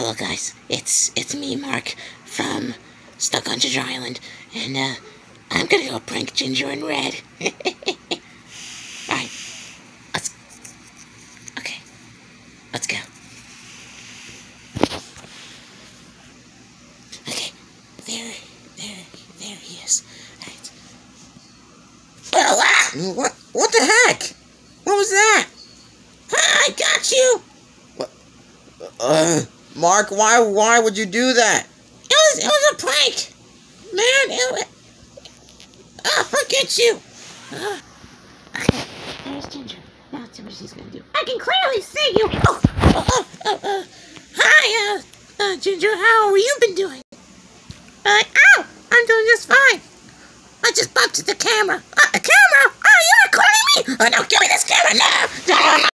hello guys. It's it's me, Mark, from Stuck on Ginger Island, and uh, I'm gonna go prank Ginger and Red. Alright. Let's Okay. Let's go. Okay. There there there he is. Alright. Oh! What? What the heck? What was that? I got you! Uh, Mark, why? Why would you do that? It was it was a prank! Man, it was Ah, forget you! Uh, okay, there's Ginger. Now let's see what she's gonna do. I can clearly see you! Oh, oh, oh, oh, uh, hi, uh, uh, Ginger, how have you been doing? Uh, ow! I'm doing just fine. I just bumped the camera. Uh, a camera? Oh, you're recording me? Oh, no, give me this camera now! No, no, no.